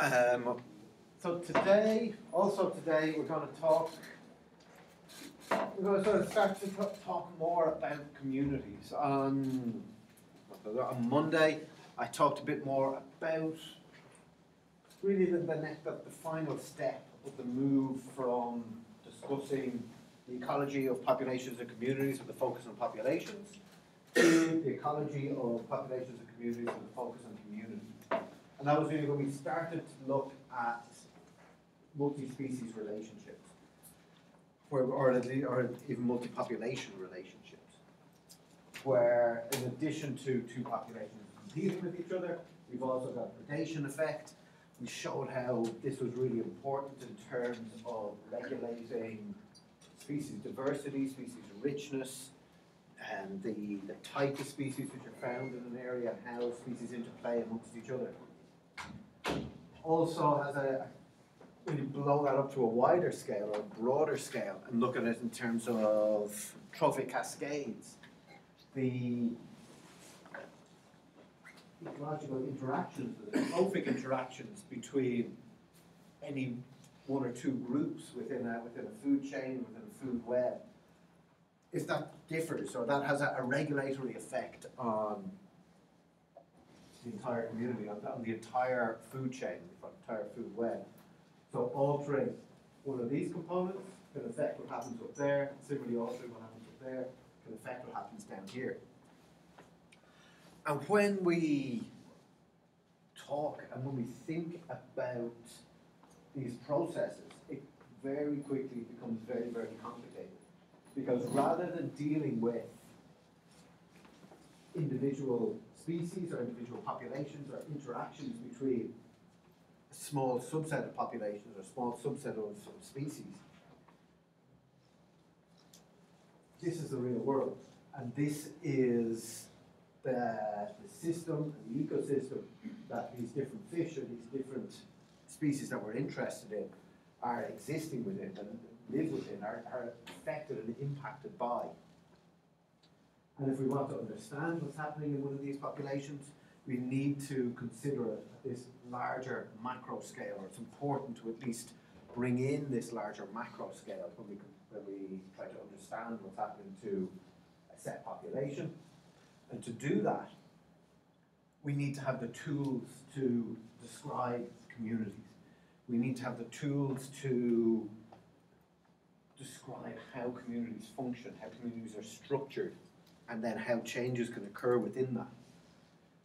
Um, so today, also today, we're going to talk. We're going to sort of start to talk more about communities. On on Monday, I talked a bit more about really the the, next, the, the final step of the move from discussing the ecology of populations and communities with a focus on populations to the ecology of populations and communities with a focus on communities. And that was really when we started to look at multi-species relationships, where, or, or even multi-population relationships, where in addition to two populations competing with each other, we've also got predation effect. We showed how this was really important in terms of regulating species diversity, species richness, and the, the type of species which are found in an area and how species interplay amongst each other also has a, you blow that up to a wider scale or a broader scale and look at it in terms of trophic cascades, the ecological interactions, the trophic interactions between any one or two groups within a, within a food chain, within a food web, if that differs. Or that has a, a regulatory effect on the entire community, on, the entire food chain, the entire food web. So altering one of these components can affect what happens up there, similarly altering what happens up there can affect what happens down here. And when we talk and when we think about these processes, it very quickly becomes very, very complicated. Because rather than dealing with individual species or individual populations or interactions between a small subset of populations or small subset of, species. This is the real world. And this is the, the system the ecosystem that these different fish or these different species that we're interested in are existing within and live within, are, are affected and impacted by. And if we want to understand what's happening in one of these populations, we need to consider this larger macro scale, or it's important to at least bring in this larger macro scale when we, when we try to understand what's happening to a set population. And to do that, we need to have the tools to describe communities. We need to have the tools to describe how communities function, how communities are structured, and then how changes can occur within that.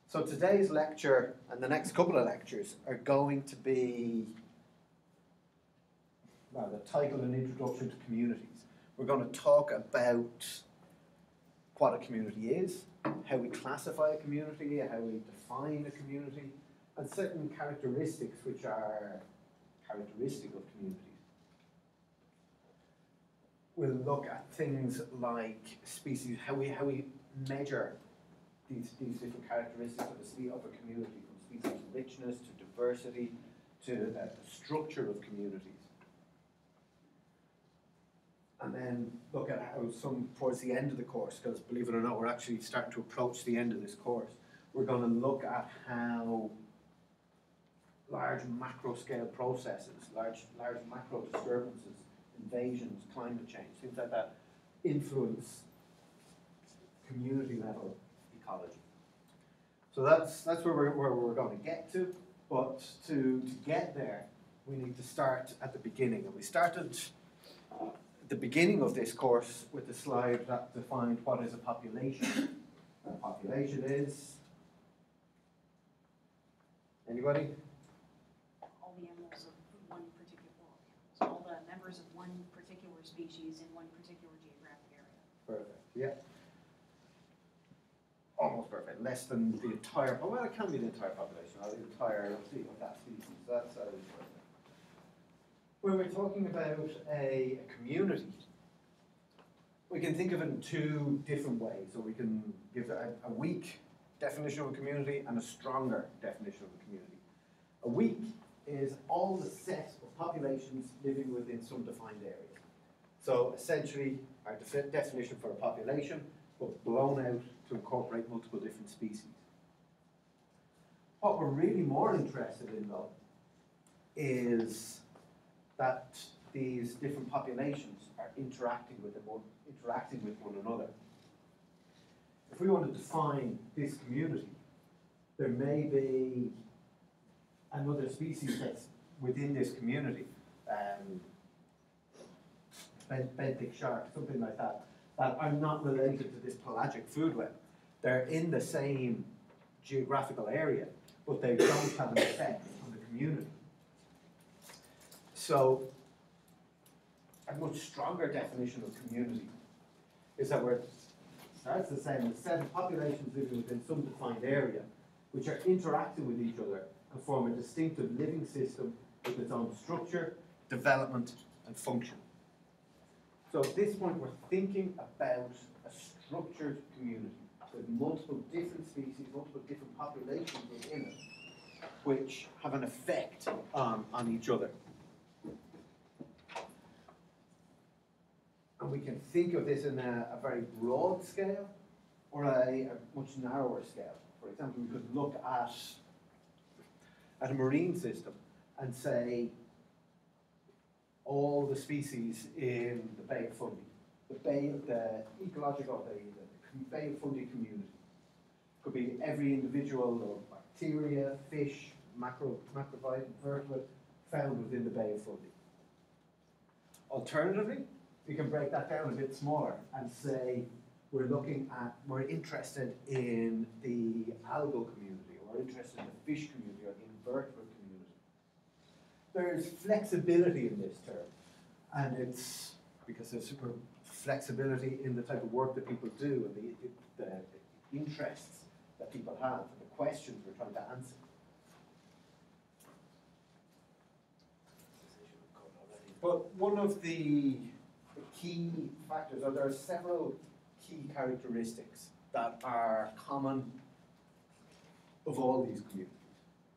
So today's lecture and the next couple of lectures are going to be well, the title and introduction to communities. We're going to talk about what a community is, how we classify a community, how we define a community, and certain characteristics which are characteristic of communities. We'll look at things like species, how we, how we measure these, these different characteristics of a, of a community, from species richness to diversity to uh, the structure of communities. And then look at how some, towards the end of the course, because believe it or not, we're actually starting to approach the end of this course. We're going to look at how large macro scale processes, large, large macro disturbances invasions, climate change, things like that, influence community level ecology. So that's, that's where, we're, where we're going to get to, but to, to get there, we need to start at the beginning. And we started the beginning of this course with the slide that defined what is a population. a population is, anybody? Species in one particular geographic area. Perfect, yeah. Almost perfect, less than the entire, oh, well, it can be the entire population, or the entire, see, of that species, that's, that is perfect. When we're talking about a, a community, we can think of it in two different ways, or we can give a, a weak definition of a community and a stronger definition of a community. A weak is all the set of populations living within some defined area. So essentially, our defi definition for a population, but blown out to incorporate multiple different species. What we're really more interested in, though, is that these different populations are interacting with them, interacting with one another. If we want to define this community, there may be another species that's within this community, um, bent, benthic shark, something like that, that are not related to this pelagic food web. They're in the same geographical area, but they don't have an effect on the community. So, a much stronger definition of community is that we're, starts the same, set of populations living within some defined area, which are interacting with each other and form a distinctive living system with its own structure, development, and function. So at this point, we're thinking about a structured community with multiple different species, multiple different populations within it, which have an effect on, on each other. And we can think of this in a, a very broad scale or a, a much narrower scale. For example, we could look at, at a marine system and say all the species in the Bay of Fundy, the Bay, the ecological, the, the Bay of Fundy community. Could be every individual of bacteria, fish, macro, macrophyte, vertebrate found within the Bay of Fundy. Alternatively, we can break that down a bit smaller and say we're looking at, we're interested in the algal community, or interested in the fish community, or the invertebrate. There's flexibility in this term, and it's because there's super flexibility in the type of work that people do and the, the, the interests that people have and the questions we're trying to answer. But one of the the key factors, or there are several key characteristics that are common of all these communities.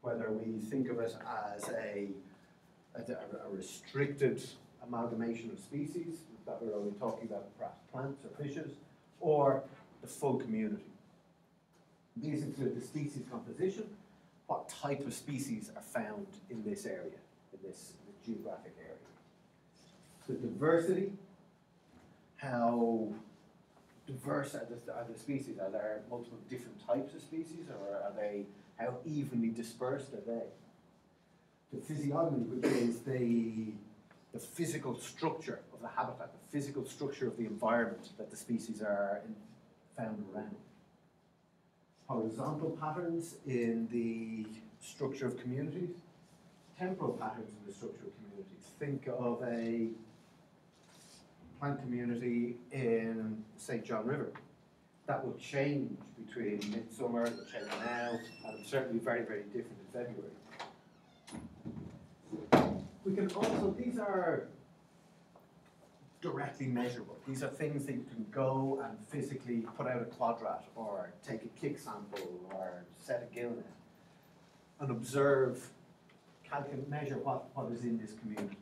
Whether we think of it as a, a, a restricted amalgamation of species, that we're only talking about perhaps plants or fishes, or the full community. These include the species composition, what type of species are found in this area, in this geographic area. The diversity, how diverse are the, are the species? Are there multiple different types of species, or are they, how evenly dispersed are they? The physiognomy, which is the, the physical structure of the habitat, the physical structure of the environment that the species are in, found around. Horizontal patterns in the structure of communities, temporal patterns in the structure of communities. Think of a plant community in St. John River. That will change between midsummer, will change now, and certainly very, very different in February. We can also, these are directly measurable. These are things that you can go and physically put out a quadrat or take a kick sample or set a gill net and observe, calculate, measure what, what is in this community.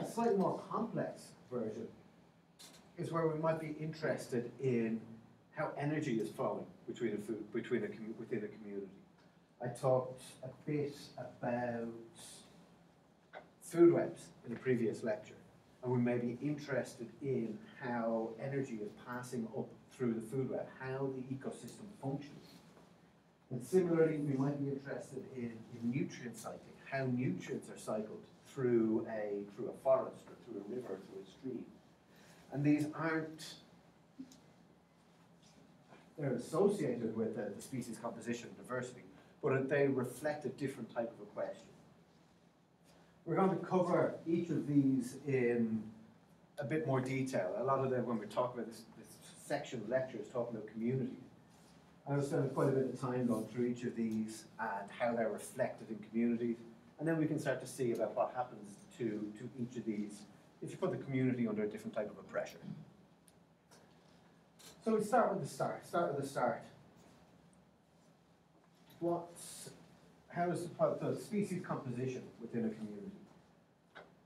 A slightly more complex version is where we might be interested in how energy is flowing between a food, between a within a community. I talked a bit about food webs in a previous lecture, and we may be interested in how energy is passing up through the food web, how the ecosystem functions. And similarly, we might be interested in, in nutrient cycling, how nutrients are cycled through a through a forest or through a river, or through a stream. And these aren't they're associated with the, the species composition and diversity, but they reflect a different type of a question. We're going to cover each of these in a bit more detail. A lot of them, when we're talking about this, this section of lectures, talking about communities. I was spending quite a bit of time going through each of these and how they're reflected in communities. And then we can start to see about what happens to, to each of these if you put the community under a different type of a pressure. So we start with the start, start with the start. What's, how is the, the species composition within a community?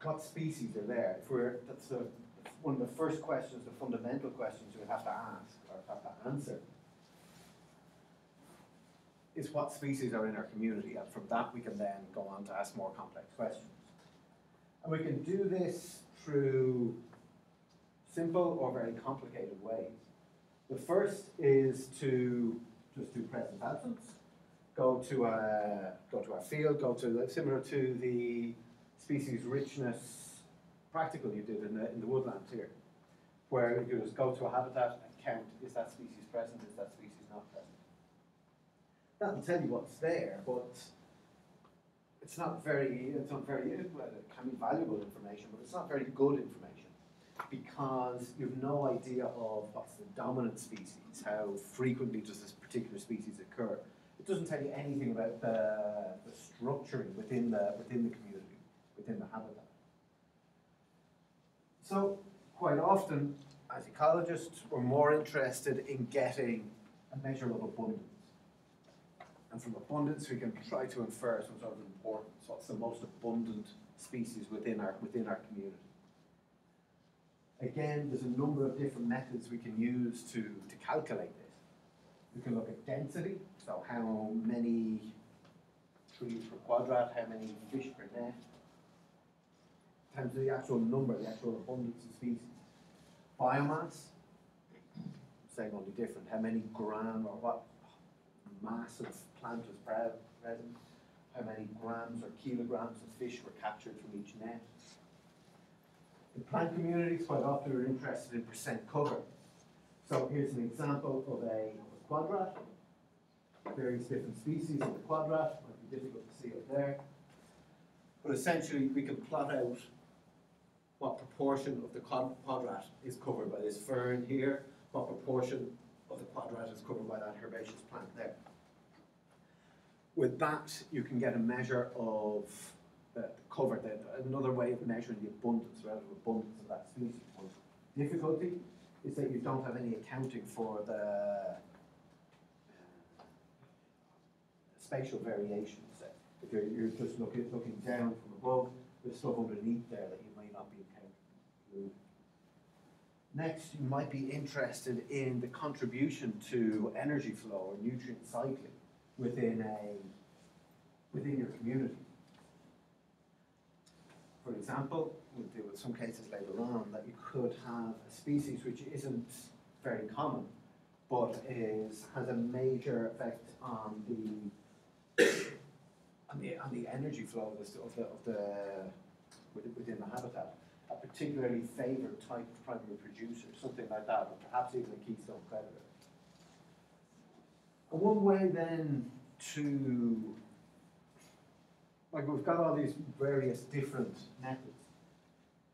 What species are there? If we're, that's the, one of the first questions, the fundamental questions we have to ask or have to answer. is what species are in our community, and from that we can then go on to ask more complex questions. And we can do this through simple or very complicated ways. The first is to just do present absence, go to a go to a field, go to similar to the species richness practical you did in the in the woodlands here, where you just go to a habitat and count is that species present, is that species not present. That'll tell you what's there, but it's not very it's not very it can be valuable information, but it's not very good information because you've no idea of what's the dominant species, how frequently does this particular species occur. It doesn't tell you anything about the, the structuring within the, within the community, within the habitat. So quite often, as ecologists, we're more interested in getting a measure of abundance. And from abundance, we can try to infer some sort of importance. What's the most abundant species within our, within our community? Again, there's a number of different methods we can use to, to calculate We can look at density, so how many trees per quadrat, how many fish per net, times the actual number, the actual abundance of species. Biomass, same only different, how many gram or what mass of plant was present, how many grams or kilograms of fish were captured from each net. In plant communities, quite often we're interested in percent cover. So here's an example of a quadrat, various different species in the quadrat, might be difficult to see it there. But essentially, we can plot out what proportion of the quadrat is covered by this fern here, what proportion of the quadrat is covered by that herbaceous plant there. With that, you can get a measure of uh, the cover, another way of measuring the abundance, relative abundance of that species. Difficulty is that you don't have any accounting for the uh, spatial variations. If you're, you're just looking, looking down from above, there's stuff underneath there that you might not be encountering. Next, you might be interested in the contribution to energy flow or nutrient cycling within a within your community. For example, we'll deal with some cases later on that you could have a species which isn't very common, but is has a major effect on the on the the energy flow of the of the, of the within the habitat. A particularly favoured type of primary producer, something like that, or perhaps even a keystone predator. And one way then to like we've got all these various different methods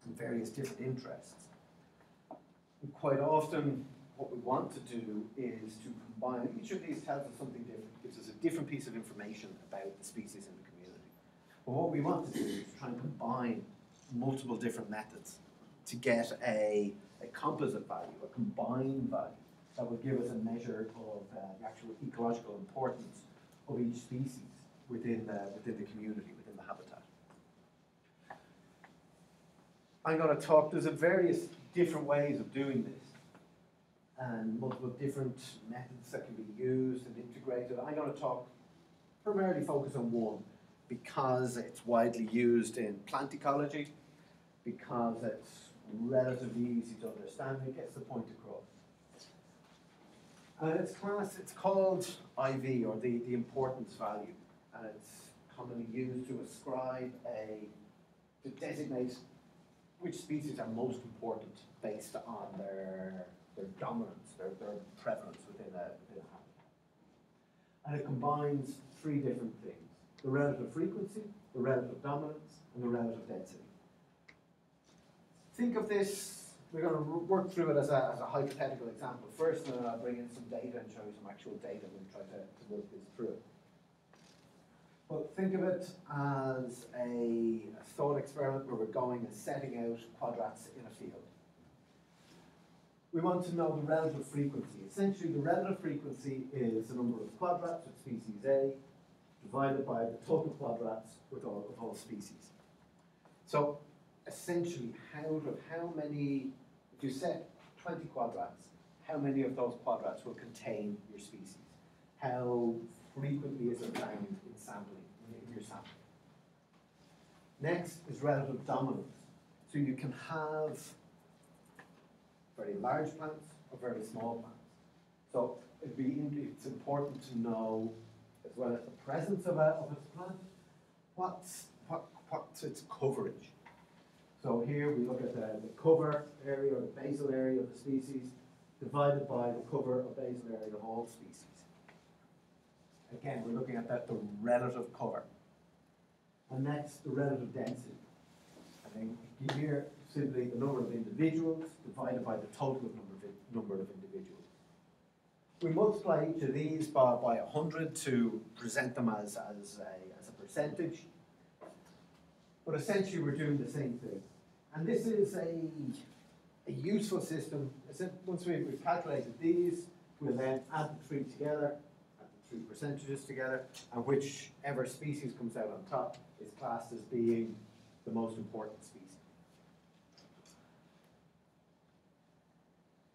and various different interests. And quite often, what we want to do is to combine, each of these tells us something different, gives us a different piece of information about the species in the community. But what we want to do is try and combine multiple different methods to get a, a composite value, a combined value, that would give us a measure of uh, the actual ecological importance of each species within the, within the community, within the habitat. I'm going to talk, there's a various different ways of doing this and multiple different methods that can be used and integrated. I'm going to talk, primarily focus on one because it's widely used in plant ecology, because it's relatively easy to understand, and it gets the point across. And it's class, it's called IV or the, the importance value and it's commonly used to ascribe a, to designate which species are most important based on their, their dominance, their, their prevalence within a, within a habitat. And it combines three different things, the relative frequency, the relative dominance, and the relative density. Think of this, we're going to work through it as a, as a hypothetical example first, and then I'll bring in some data and show you some actual data and try to, to work this through. But think of it as a thought experiment where we're going and setting out quadrats in a field. We want to know the relative frequency. Essentially, the relative frequency is the number of quadrats with species A divided by the total quadrats with all, with all species. So essentially, how, how many, if you set 20 quadrats, how many of those quadrats will contain your species? How frequently is it found in sampling, in your sampling. Next is relative dominance. So you can have very large plants or very small plants. So be, it's important to know, as well as the presence of a, of a plant, what's, what, what's its coverage. So here we look at the, the cover area or the basal area of the species divided by the cover or basal area of all species. Again, we're looking at that, the relative cover. And next, the relative density. And then here, simply the number of individuals divided by the total number of, number of individuals. We multiply each of these by, by 100 to present them as, as, a, as a percentage. But essentially, we're doing the same thing. And this is a, a useful system. Once we, we've calculated these, we'll then add the three together, add the three percentages together, and whichever species comes out on top is classed as being the most important species.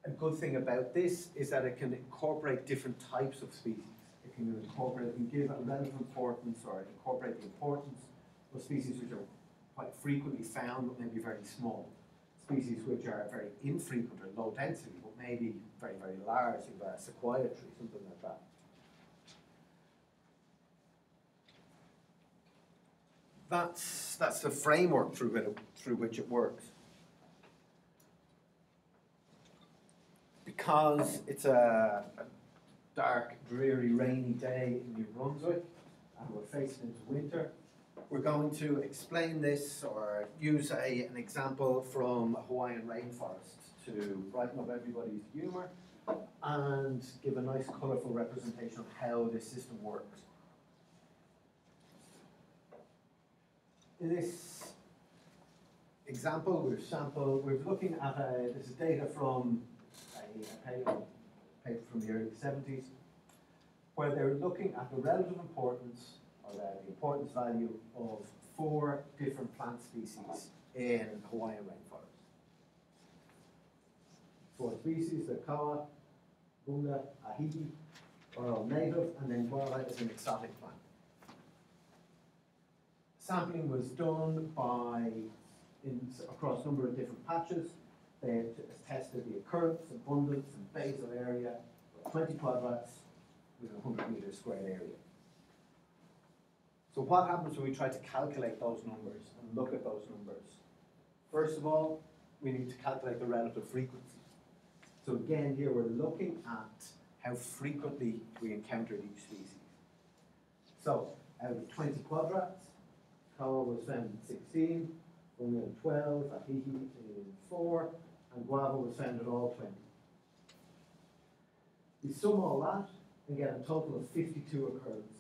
A good thing about this is that it can incorporate different types of species. It can incorporate, it can give a relative importance or incorporate the importance of species which are quite frequently found but maybe very small. Species which are very infrequent or low density but maybe very, very large, like a sequoia tree, something like that. That's, that's the framework through, it, through which it works. Because it's a, a dark, dreary, rainy day in New Brunswick and we're facing into winter, we're going to explain this or use a, an example from a Hawaiian rainforest to brighten up everybody's humour and give a nice colourful representation of how this system works. In this example, we've sampled, we're looking at a, this is data from a, paper, from the early 70s, where they're looking at the relative importance or the, the importance value of four different plant species in Hawaiian rainforest. Four species, the kawa, bunga, ahihi, are all native, and then guava is an exotic plant. Sampling was done by in, across a number of different patches. They tested occurrence, abundance, and basal area of 20 quadrats with a 100 meter squared area. So what happens when we try to calculate those numbers and look at those numbers? First of all, we need to calculate the relative frequency. So again, here we're looking at how frequently we encounter each species. So out of 20 quadrats, Kawa was found in 16, Bunga in 12, Ahihi in 4, and Guava was found in all 20. We sum all that and get a total of 52 occurrences.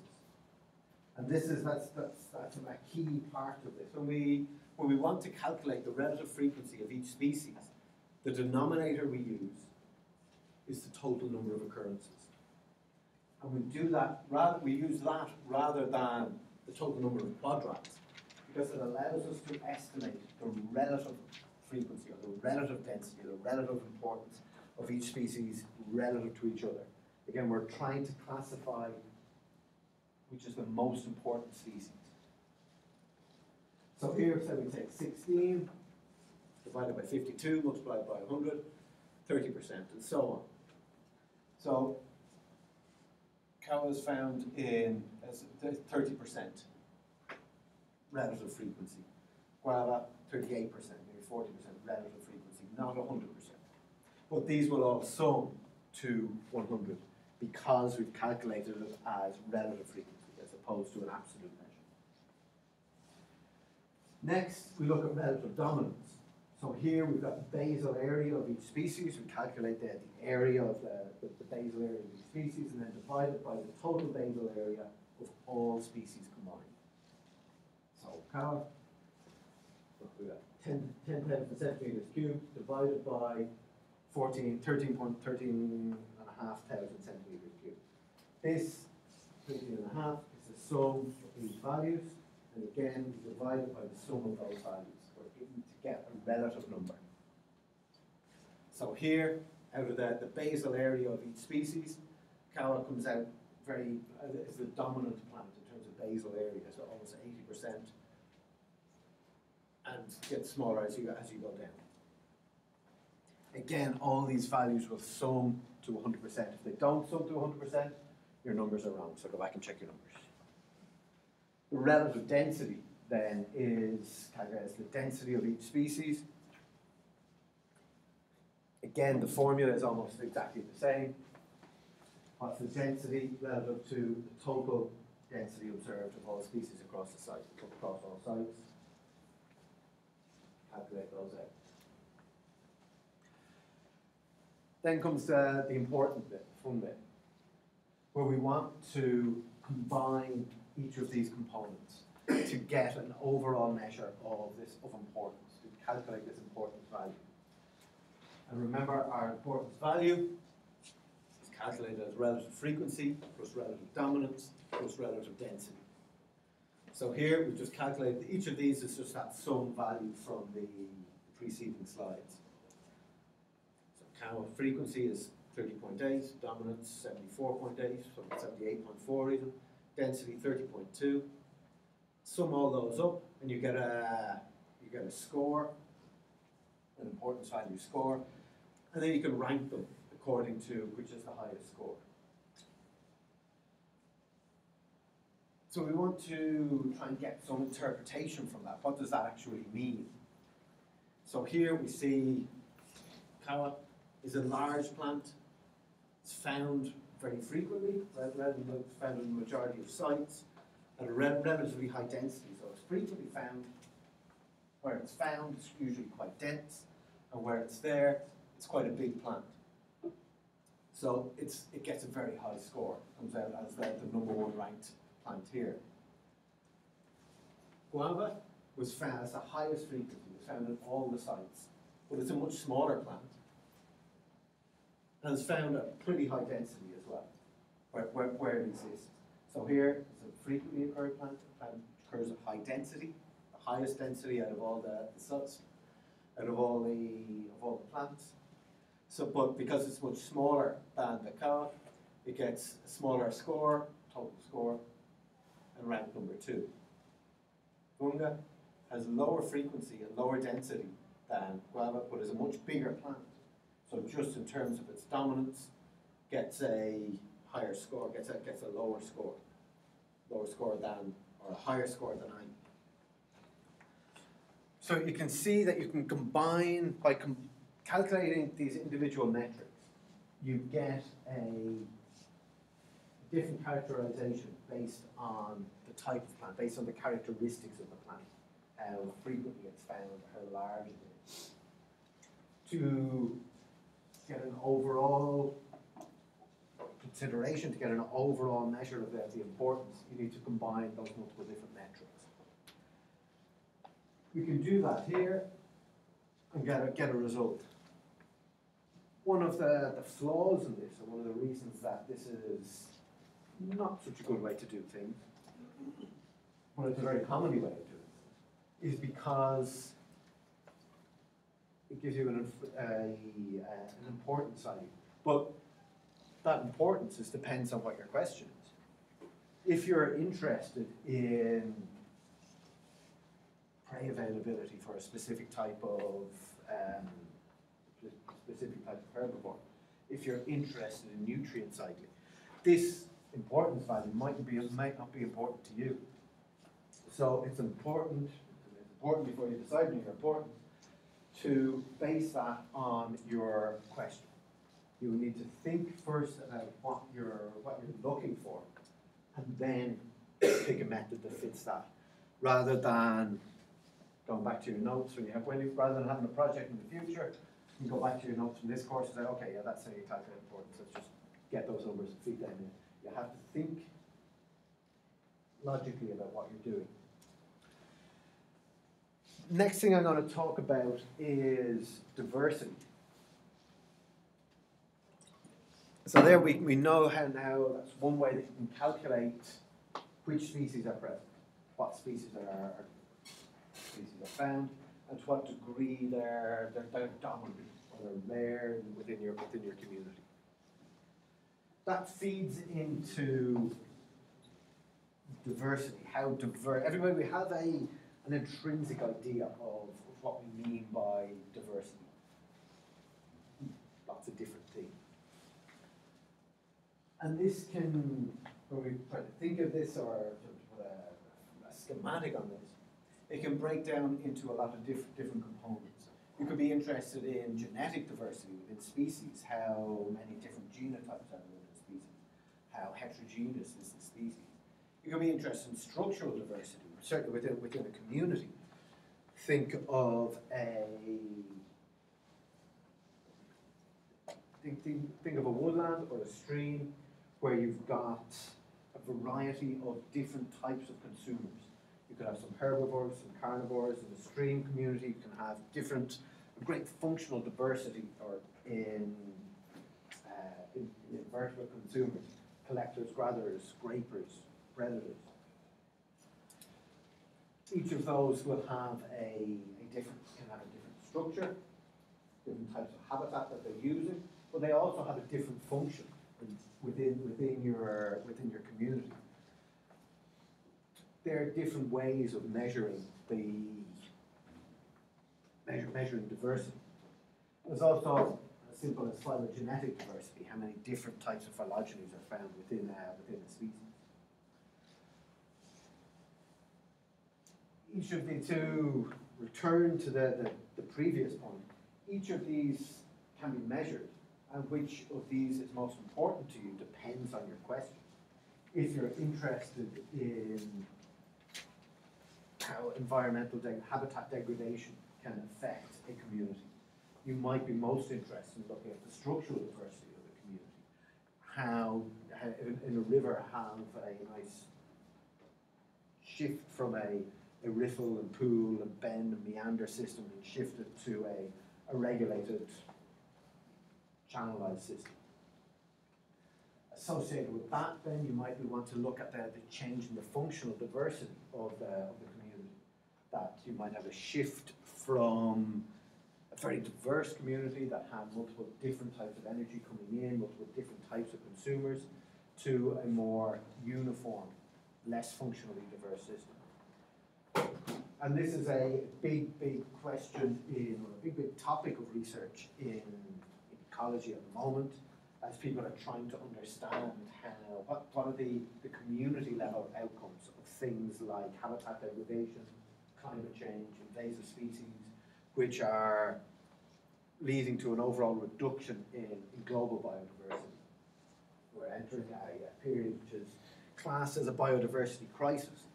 And this is, that's, that's, that's a key part of this. When we, when we want to calculate the relative frequency of each species, the denominator we use is the total number of occurrences. And we do that, rather, we use that rather than the total number of quadrats because it allows us to estimate the relative frequency or the relative density, the relative importance of each species relative to each other. Again, we're trying to classify which is the most important species. So here, say we take 16 divided by 52, multiplied by 100, 30%, and so on. So cow is found in 30% relative frequency. Guava, 38%, maybe 40% relative frequency, not 100%. But these will all sum to 100 because we've calculated it as relative frequency as opposed to an absolute measure. Next, we look at relative dominance. So here we've got the basal area of each species. We calculate the, the area of the, the, the, basal area of each species and then divide it by the total basal area of all species combined. So kind of 10, 10 10 per centimeters cubed divided by 14, 13.13 and a half thousand centimeters cubed. This 13 and a half is the sum of these values, and again divided by the sum of those values. We're given to get a relative number. So here, out of the, the basal area of each species, Kawa comes out very, uh, is the dominant plant in terms of basal area, so almost 80% and gets smaller as you, as you go down. Again, all these values will sum to hundred percent. If they don't sum to hundred percent, your numbers are wrong, so go back and check your numbers. The relative density then is as the density of each species. Again, the formula is almost exactly the same. What's the density relative to the total density observed of all species across the site, across all sites? Calculate those out. Then comes the, the important bit, the fun bit, where we want to combine each of these components to get an overall measure of this of importance, to calculate this importance value. And remember, our importance value is calculated as relative frequency plus relative dominance plus relative density. So here we've just calculated each of these is just that sum value from the preceding slides. So cow frequency is 30.8, dominance 74.8, so 78.4 even, density 30.2. Sum all those up and you get a you get a score, an importance value score, and then you can rank them according to which is the highest score. So we want to try and get some interpretation from that. What does that actually mean? So here we see kawa is a large plant. It's found very frequently, found in the majority of sites, at a rel- relatively high density. So it's frequently found. Where it's found, it's usually quite dense, and where it's there, it's quite a big plant. So it's, it gets a very high score, comes out as the, the number one ranked plant here. Guava was found as the highest frequency, it was found in all the sites, but it's a much smaller plant. And it's found at pretty high density as well, where, where, where it exists. So here, it's a frequently occurring plant, the plant occurs at high density, the highest density out of all the, the suds, out of all the, of all the plants. So, but because it's much smaller than the cow, it gets a smaller score, total score, and rank number two. Gunga has lower frequency and lower density than guava, but is a much bigger plant. So just in terms of its dominance, gets a higher score, gets a, gets a lower score, lower score than, or a higher score than I. So you can see that you can combine, by com- calculating these individual metrics, you get a different characterization based on the type of plant, based on the characteristics of the plant, uh, how frequently it's found, how large it is. To get an overall consideration, to get an overall measure of the, the importance, you need to combine those multiple different metrics. We can do that here and get a, get a result. One of the, the flaws in this, and one of the reasons that this is not such a good way to do things, but it's a very commonly way of doing it, is because it gives you an, inf- a, uh, an importance value. But that importance is depends on what your question is. If you're interested in prey availability for a specific type of um, specific type of herbivore, if you're interested in nutrient cycling, this importance value might be might not be important to you. So it's important, it's important before you decide on your importance, to base that on your question. You need to think first about what you're what you're looking for, and then pick a method that fits that, rather than going back to your notes when you have when you rather than having a project in the future, you go back to your notes from this course and say, okay, yeah, that's how you calculate importance. Let's just get those numbers and feed them in. You have to think logically about what you're doing. Next thing I'm going to talk about is diversity. So there we, we know how now, that's one way that you can calculate which species are present, what species are, species are found, and to what degree they're, they're, they're dominant or they're rare within your, within your community. That feeds into diversity, how diverse, everybody, we have a, an intrinsic idea of, what we mean by diversity. Lots of different things. And this can, when we try to think of this or put a, a schematic on this, it can break down into a lot of different, different components. You could be interested in genetic diversity within species, how many different genotypes are there how heterogeneous is the species. You could be interested in structural diversity, certainly within, within a community. Think of a think, think, think of a woodland or a stream where you've got a variety of different types of consumers. You could have some herbivores, some carnivores. In the stream community, you can have different, great functional diversity or in, uh, in, in vertebrate consumers, collectors, gatherers, scrapers, predators. Each of those will have a, a different, can have a different structure, different types of habitat that they're using, but they also have a different function within, within your, within your community. There are different ways of measuring the, measure, measuring diversity. There's also simple as phylogenetic diversity, how many different types of phylogenies are found within, uh, within a species. Each of the two, return to the, the, the previous point, each of these can be measured and which of these is most important to you depends on your question. If you're interested in how environmental de- habitat degradation can affect a community, you might be most interested in looking at the structural diversity of the community. How, how in, in a river have a nice shift from a, a riffle and pool and bend and meander system and shift it to a, a regulated channelized system. Associated with that, then you might want to look at the, the change in the functional diversity of the, of the community. That you might have a shift from very diverse community that had multiple different types of energy coming in, multiple different types of consumers, to a more uniform, less functionally diverse system. And this is a big, big question in, or a big, big topic of research in ecology at the moment, as people are trying to understand how, what, what are the, the community level outcomes of things like habitat degradation, climate change, invasive species, which are leading to an overall reduction in, in global biodiversity. We're entering a, a period which is classed as a biodiversity crisis,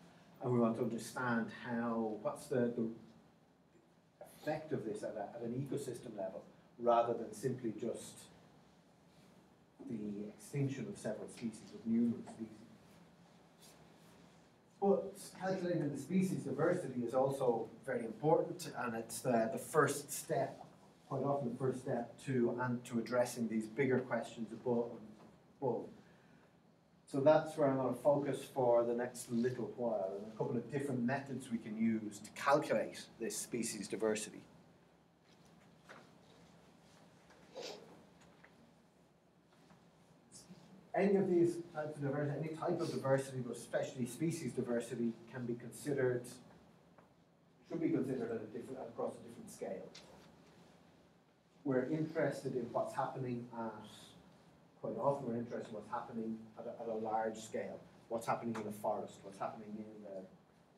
and we want to understand how, what's the, the effect of this at, a, at an ecosystem level rather than simply just the extinction of several species, of numerous species. But calculating the species diversity is also very important, and it's the, the first step, quite often the first step to and to addressing these bigger questions above. above. So that's where I'm going to focus for the next little while, and a couple of different methods we can use to calculate this species diversity. any of these types of diversity, any type of diversity, but especially species diversity, can be considered, should be considered at a different, across a different scale. We're interested in what's happening at, quite often we're interested in what's happening at a, at a large scale. What's happening in the forest, what's happening in the,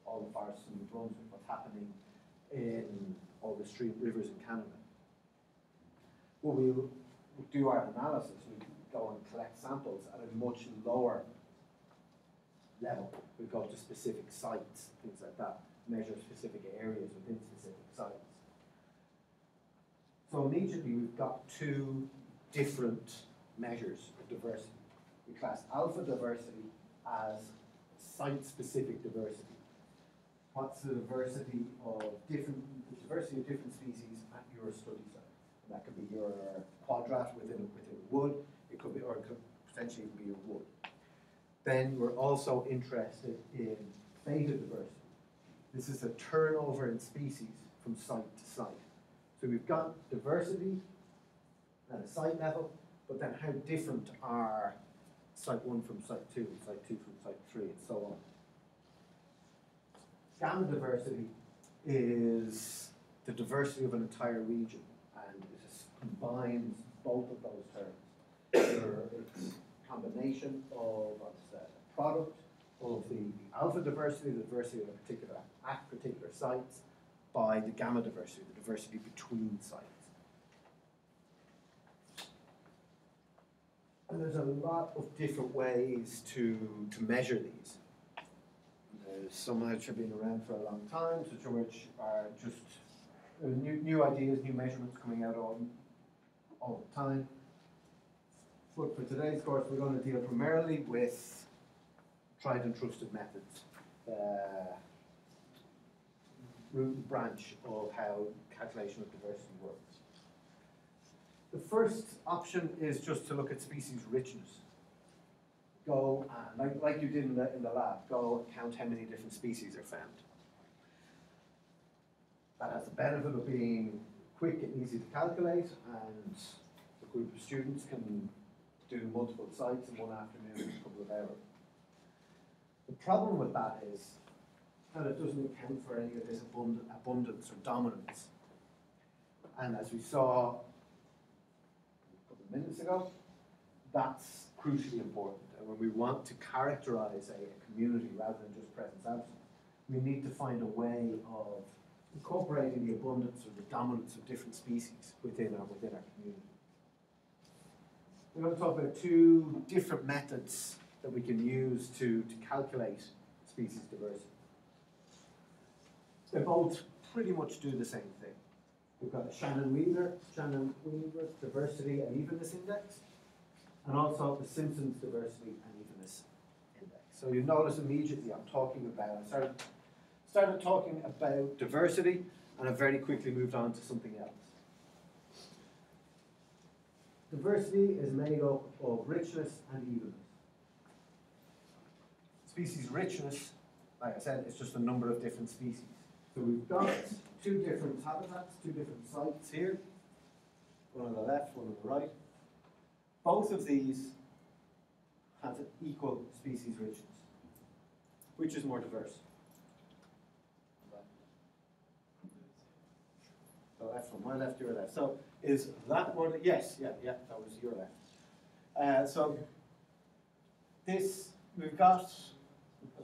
all the forests in New Brunswick, what's happening in all the stream rivers in Canada. When we do our analysis, we go and collect samples at a much lower level. We go to specific sites, things like that, measure specific areas within specific sites. So immediately we've got two different measures of diversity. We class alpha diversity as site-specific diversity. What's the diversity of different, the diversity of different species at your study site? And that could be your quadrat within, within wood, it could be, or it could potentially even be a wood. Then we're also interested in beta diversity. This is a turnover in species from site to site. So we've got diversity at a site level, but then how different are site one from site two, and site two from site three, and so on. Gamma diversity is the diversity of an entire region, and it combines both of those terms. It's combination of, a product of the alpha diversity, the diversity of a particular, at particular sites, by the gamma diversity, the diversity between sites. And there's a lot of different ways to, to measure these. There's some which have been around for a long time, such of which are just uh, new, new ideas, new measurements coming out all, all the time. But for today's course, we're going to deal primarily with tried and trusted methods. Uh, root and branch of how calculation of diversity works. The first option is just to look at species richness. Go, and like, like you did in the, in the lab, go count how many different species are found. That has the benefit of being quick and easy to calculate, and a group of students can do multiple sites in one afternoon in a couple of hours. The problem with that is that it doesn't account for any of this abundance or dominance. And as we saw a couple of minutes ago, that's crucially important. And when we want to characterize a, a community rather than just presence absence, we need to find a way of incorporating the abundance or the dominance of different species within our, within our community. We're going to talk about two different methods that we can use to, to calculate species diversity. They both pretty much do the same thing. We've got a Shannon Weaver, Shannon Weaver Diversity and Evenness Index, and also the Simpsons Diversity and Evenness Index. So you notice immediately I'm talking about, I started, started talking about diversity, and I very quickly moved on to something else. Diversity is made up of richness and evenness. Species richness, like I said, is just a number of different species. So we've got two different habitats, two different sites here. One on the left, one on the right. Both of these have equal species richness. Which is more diverse? So left from my left, your left. So is that more, yes, yeah, yeah, that was your left. Uh, so this, we've got,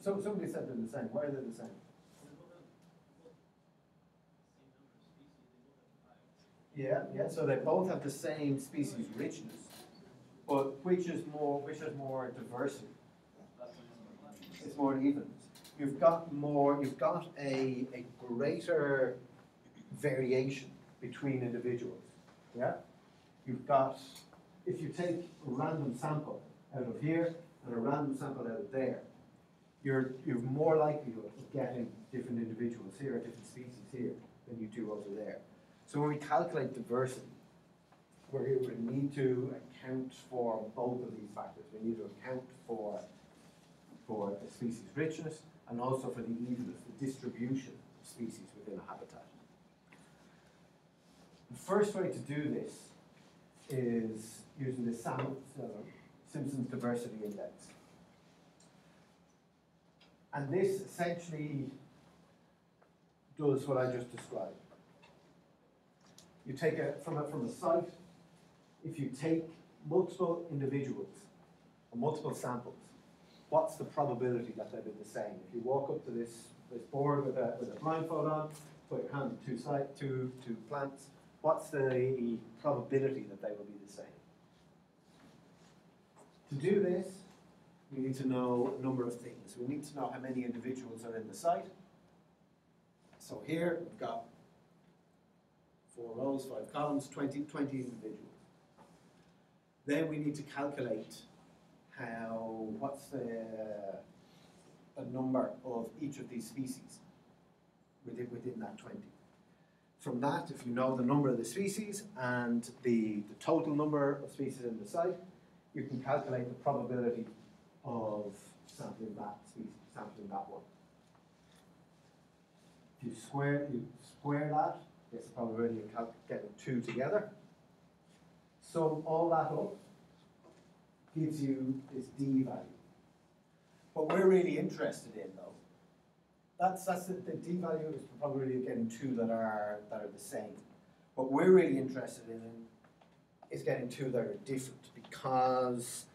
so somebody said they're the same. Why are they the same? Yeah, yeah, so they both have the same species richness, but which is more, which has more diversity? It's more even. You've got more, you've got a, a greater variation between individuals, yeah? You've got, if you take a random sample out of here and a random sample out of there, you're, you're more likelihood of getting different individuals here, different species here, than you do over there. So when we calculate diversity, we need to account for both of these factors. We need to account for, for the species richness and also for the evenness, the distribution of species within a habitat. The first way to do this is using the uh, Simpson's Diversity Index. And this essentially does what I just described. You take a, from a, from a site, if you take multiple individuals or multiple samples, what's the probability that they'll be the same? If you walk up to this, this board with a, with a blindfold on, put your hand to two site, two, two plants, what's the probability that they will be the same? To do this, we need to know a number of things. We need to know how many individuals are in the site. So here, we've got four rows, five columns, 20, 20 individuals. Then we need to calculate how, what's the, the number of each of these species within, within that 20. From that, if you know the number of the species and the, the total number of species in the site, you can calculate the probability of sampling that species, sampling that one. If you square, you square that, it's the probability of getting two together. Sum all that up, gives you this D value. What we're really interested in though, that's, that's the, the D value is the probability of getting two that are, that are the same. What we're really interested in is getting two that are different because,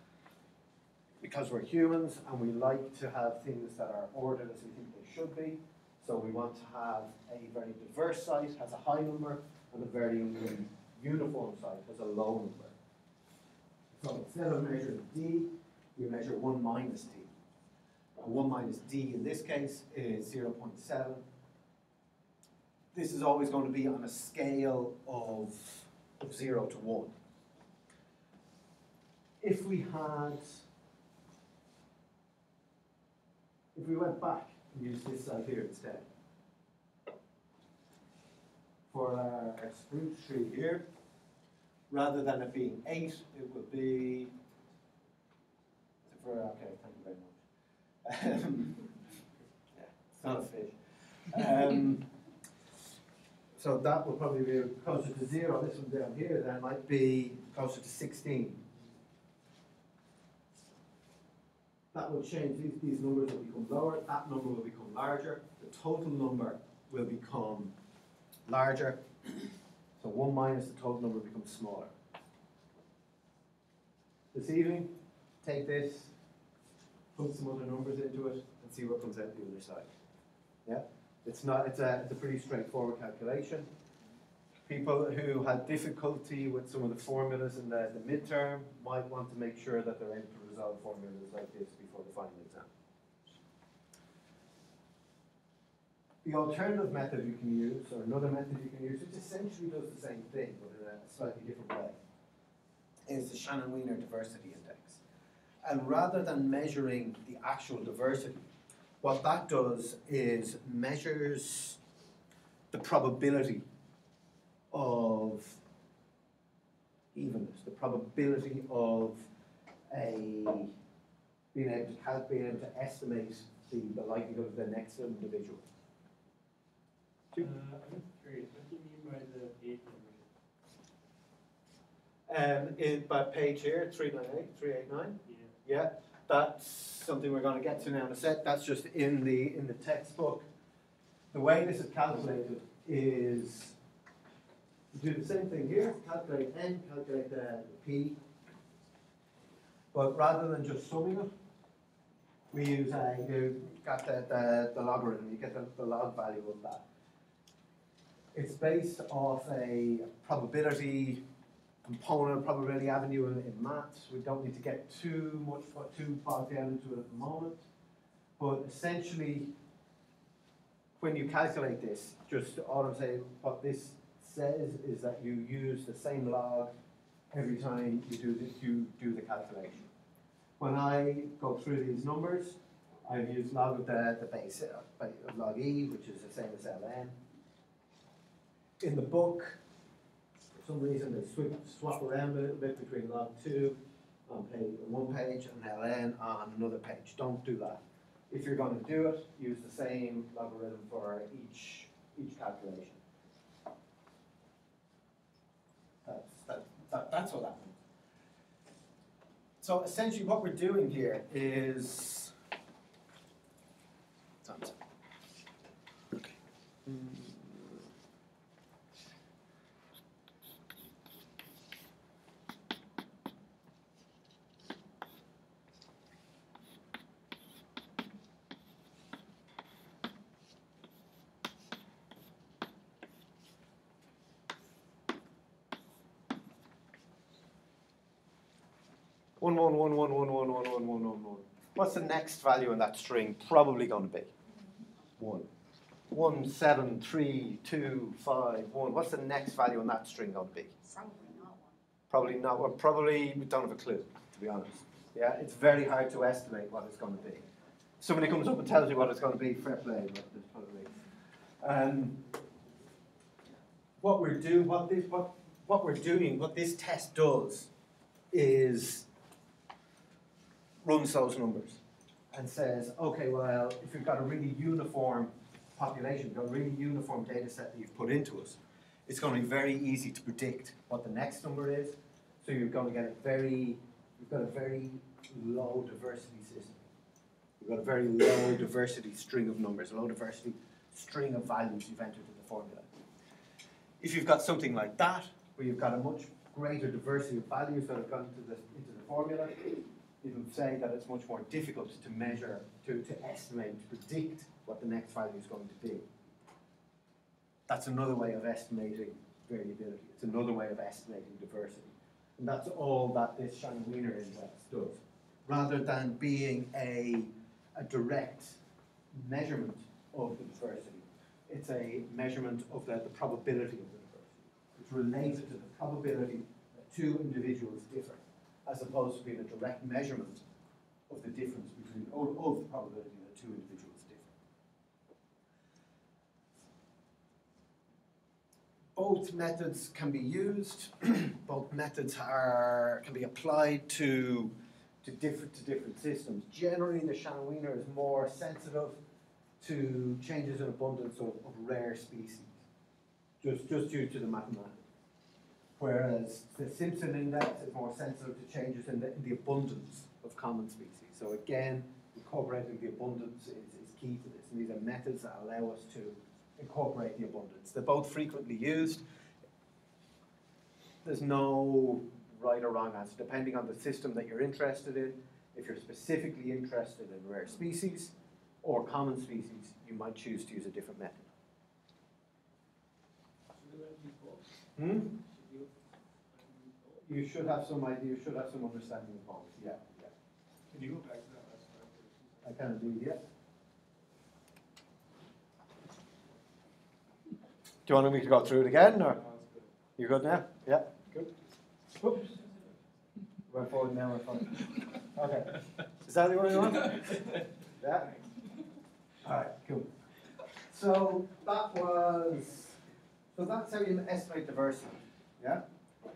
because we're humans and we like to have things that are ordered as we think they should be. So we want to have a very diverse site has a high number and a very uniform site has a low number. So instead of measuring D, we measure one minus D. And one minus D in this case is zero point seven. This is always going to be on a scale of, of zero to one. If we had, if we went back used this side here instead, for our, spruce tree here, rather than it being eight, it would be, for, okay, thank you very much. Um, yeah, It's not a fish. Um, so that would probably be closer to zero, this one down here then might be closer to sixteen. That will change, these, these numbers will become lower, that number will become larger, the total number will become larger. So one minus the total number becomes smaller. This evening, take this, put some other numbers into it, and see what comes out the other side. Yeah, it's not, it's a, it's a pretty straightforward calculation. People who had difficulty with some of the formulas in the, the midterm might want to make sure that they're able to resolve formulas like this before the final exam. The alternative method you can use, or another method you can use, which essentially does the same thing, but in a slightly different way, is the Shannon-Wiener diversity index. And rather than measuring the actual diversity, what that does is measures the probability of evenness, the probability of a being able to cal- being able to estimate the, the likelihood of the next individual. Uh, I'm just curious, what do you mean by the page number? Um, in, by page here, three nine eight, three eight nine. Yeah. Yeah, that's something we're gonna get to now in a sec, that's just in the, in the textbook. The way this is calculated is, you do the same thing here, calculate n, calculate the p. But rather than just summing it, we use a, you got the, the, the logarithm, you get the, the log value of that. It's based off a probability component, probability avenue in, in maths. We don't need to get too much, too bogged down into it at the moment. But essentially, when you calculate this, just all I'm saying, what this says is that you use the same log every time you do the, you do the calculation. When I go through these numbers, I've used log of the, the base, ba- log e, which is the same as ln. In the book, for some reason they swap, swap around a little bit between log two on page, one page and ln on another page. Don't do that. If you're gonna do it, use the same logarithm for each, each calculation. That's, that, that, that's what that means. So essentially what we're doing here is. Okay. One, one, one, one, one, one, one, one, one, one, one. What's the next value in that string probably going to be? One. One, seven, three, two, five, one. What's the next value in that string going to be? Probably not one. Probably not. Well, probably we don't have a clue, to be honest. Yeah, it's very hard to estimate what it's going to be. Somebody comes up and tells you what it's going to be, fair play, but probably. Um, what we're doing, what this, what, what we're doing, what this test does, is runs those numbers and says, okay, well, if you've got a really uniform population, got a really uniform data set that you've put into us, it's going to be very easy to predict what the next number is. So you're going to get a very you've got a very low diversity system. You've got a very low diversity string of numbers, a low diversity string of values you've entered in the formula. If you've got something like that, where you've got a much greater diversity of values that have gone into the, into the formula, it'll say that it's much more difficult to measure, to, to estimate, to predict what the next value is going to be. That's another way of estimating variability. It's another way of estimating diversity. And that's all that this Shannon-Wiener index does. Rather than being a, a direct measurement of the diversity, it's a measurement of the, the probability of the diversity. It's related to the probability that two individuals differ, as opposed to being a direct measurement of the difference between, of, of the probability that two individuals differ. Both methods can be used. Both methods are can be applied to to different to different systems. Generally, the Shannon-Wiener is more sensitive to changes in abundance of, of rare species, just just due to the mathematics. Whereas the Simpson index is more sensitive to changes in the, in the abundance of common species. So again, incorporating the abundance is, is key to this. And these are methods that allow us to incorporate the abundance. They're both frequently used. There's no right or wrong answer, depending on the system that you're interested in. If you're specifically interested in rare species or common species, you might choose to use a different method. Hmm? You should have some idea, you should have some understanding of both, yeah, yeah. Can you go back to that last part? I can indeed, yeah. Do you want me to go through it again, or? You good now? Yeah, good. Oops. We're forward now, we're fine. Okay. Is that the way you want? Yeah? Alright, cool. So that was, so that's how you estimate diversity, yeah?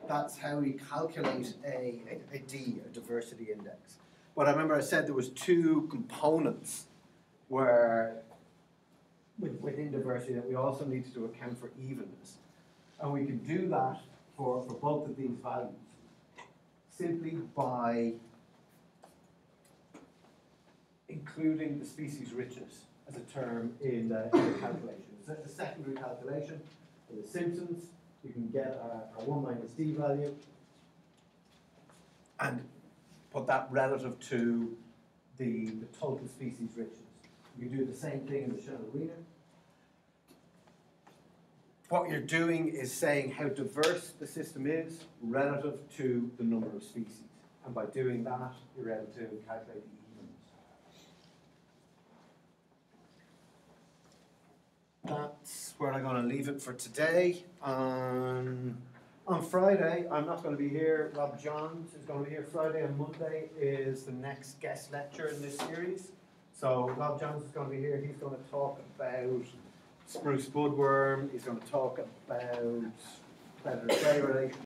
That's how we calculate a, a, a D, a diversity index. But I remember I said there was two components where with- within diversity that we also need to account for evenness. And we can do that for, for both of these values simply by including the species richness as a term in the, in the calculation. It's a secondary calculation for the Simpsons. You can get a, a 1 minus d value and put that relative to the, the total species richness. You do the same thing in the Shannon-Wiener. What you're doing is saying how diverse the system is relative to the number of species. And by doing that, you're able to calculate the evenness. That's where I'm going to leave it for today. Um, on Friday, I'm not going to be here. Rob Johns is going to be here Friday, and Monday is the next guest lecture in this series. So Rob Johns is going to be here. He's going to talk about spruce budworm. He's going to talk about predator prey relation.